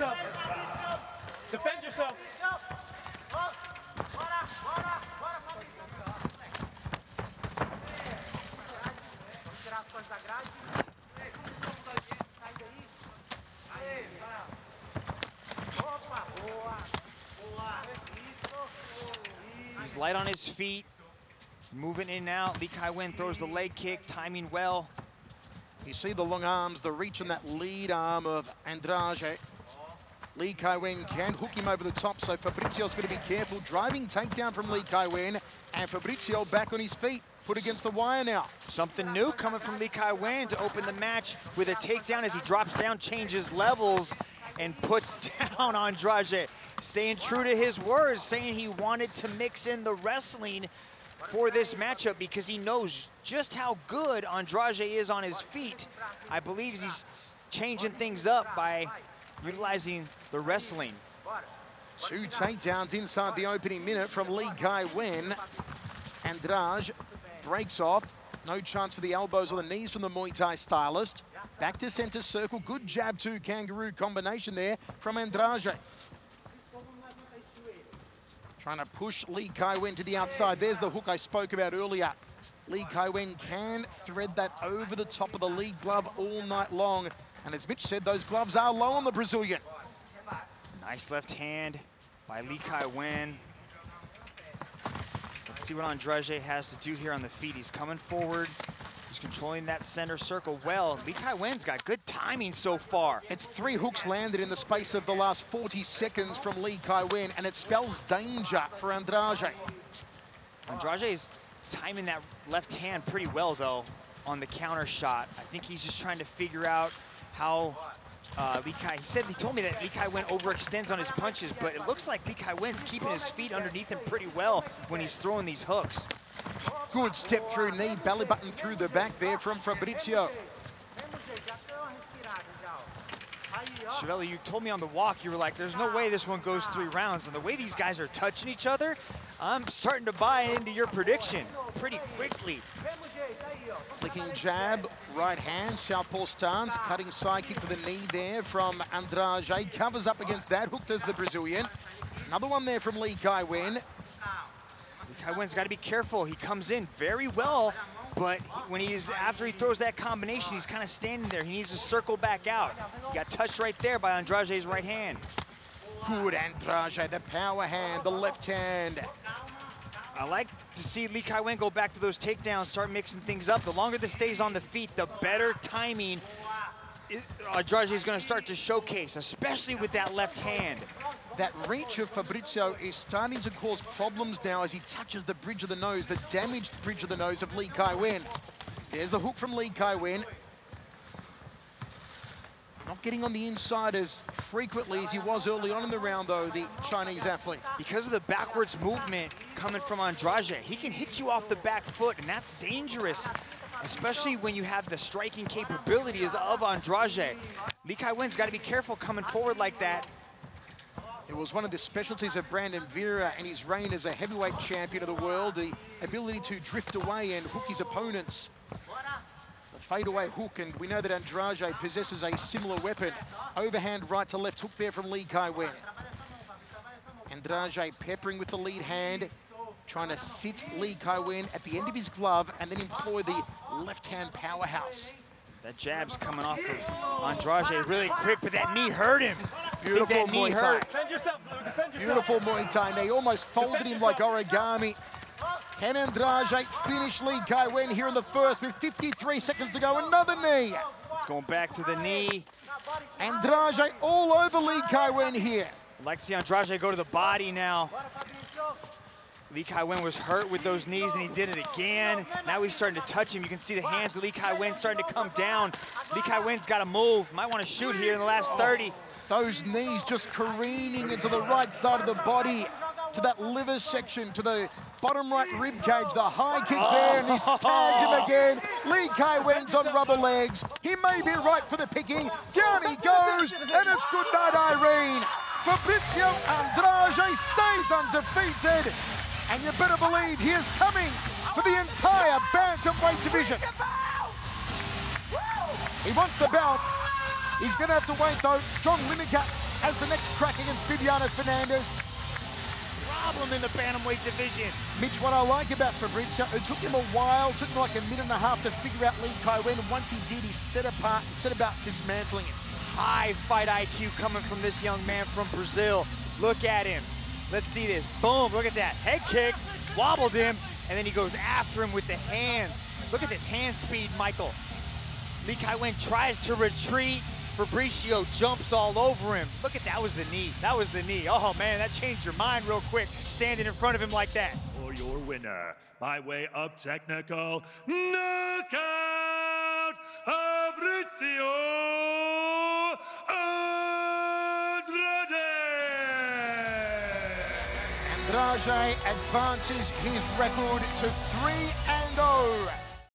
yourself. Defend yourself. He's light on his feet, moving in and out. Li Kai Wen throws the leg kick, timing well. You see the long arms, the reach and that lead arm of Andrade. Li Kai Wen can hook him over the top, so Fabricio's got to be careful. Driving takedown from Li Kai Wen, and Fabricio back on his feet, put against the wire now. Something new coming from Li Kai Wen to open the match with a takedown as he drops down, changes levels, and puts down Andrade. Staying true to his words, saying he wanted to mix in the wrestling for this matchup because he knows just how good Andrade is on his feet. I believe he's changing things up by utilizing the wrestling. Two takedowns inside the opening minute from Li Kai Wen. Andrade breaks off. No chance for the elbows or the knees from the Muay Thai stylist. Back to center circle. Good jab to kangaroo combination there from Andrade. Trying to push Li Kai Wen to the outside. There's the hook I spoke about earlier. Li Kai Wen can thread that over the top of the lead glove all night long. And as Mitch said, those gloves are low on the Brazilian. Nice left hand by Li Kai Wen. Let's see what Andrade has to do here on the feet. He's coming forward. He's controlling that center circle well. Li Kai Wen's got good timing so far. It's three hooks landed in the space of the last 40 seconds from Li Kai Wen, and it spells danger for Andrade. Andrade is timing that left hand pretty well, though, on the counter shot. I think he's just trying to figure out how uh, Li Kai, he said, he told me that Li Kai Wen overextends on his punches, but it looks like Li Kai Wen's keeping his feet underneath him pretty well when he's throwing these hooks. Good step through knee, belly button through the back there from Fabricio. Schiavello, you told me on the walk, you were like, there's no way this one goes three rounds. And the way these guys are touching each other, I'm starting to buy into your prediction pretty quickly. Flicking jab, right hand, southpaw stance, cutting side kick to the knee there from Andrade. Covers up against that, hooked as the Brazilian. Another one there from Li Kai Wen. Li Kai Wen's got to be careful. He comes in very well, but when he's after he throws that combination, he's kind of standing there. He needs to circle back out. He got touched right there by Andrade's right hand. Good Andrade, the power hand, the left hand. I like to see Li Kai Wen go back to those takedowns, start mixing things up. The longer this stays on the feet, the better timing Andrade is uh, going to start to showcase, especially with that left hand. That reach of Fabricio is starting to cause problems now as he touches the bridge of the nose, the damaged bridge of the nose of Li Kai Wen. There's the hook from Li Kai Wen. Not getting on the inside as frequently as he was early on in the round, though, the Chinese athlete. Because of the backwards movement coming from Andrade, he can hit you off the back foot, and that's dangerous, especially when you have the striking capabilities of Andrade. Li Kai Wen's got to be careful coming forward like that. It was one of the specialties of Brandon Vera and his reign as a heavyweight champion of the world, the ability to drift away and hook his opponents. The fadeaway hook, and we know that Andrade possesses a similar weapon. Overhand right to left hook there from Li Kai Wen. Andrade peppering with the lead hand, trying to sit Li Kai Wen at the end of his glove and then employ the left-hand powerhouse. That jab's coming off of Andrade really quick, but that knee hurt him. Beautiful Muay Thai. Defend yourself, Defend yourself. Beautiful Muay Thai knee, almost folded him like origami. Can Andrade finish Li Kai Wen here in the first with 53 seconds to go? Another knee. It's going back to the knee. Andrade all over Li Kai Wen here. I'd like to see Andrade go to the body now. Li Kai Wen was hurt with those knees and he did it again. Now he's starting to touch him. You can see the hands of Li Kai Wen starting to come down. Li Kai Wen's got to move. Might want to shoot here in the last 30. Those knees just careening into the right side of the body, to that liver section, to the bottom right rib cage, the high kick there, and he's tagged him again. Li Kai Wen's on rubber legs. He may be right for the picking. Down he goes, and it's good night, Irene. Fabricio Andrade stays undefeated, and you better believe he is coming for the entire bantamweight division. He wants the belt. He's going to have to wait, though. John Lineker has the next crack against Bibiano Fernandes. Problem in the bantamweight division. Mitch, what I like about Fabricio, it took him a while, took him like a minute and a half to figure out Li Kai Wen. Once he did, he set apart, and set about dismantling him. High fight IQ coming from this young man from Brazil. Look at him. Let's see this. Boom, look at that. Head kick, wobbled him, and then he goes after him with the hands. Look at this hand speed, Michael. Li Kai Wen tries to retreat. Fabricio jumps all over him. Look at that was the knee. That was the knee. Oh man, that changed your mind real quick, standing in front of him like that. For your winner, by way of technical knockout, Fabricio Andrade advances his record to 3 and 0.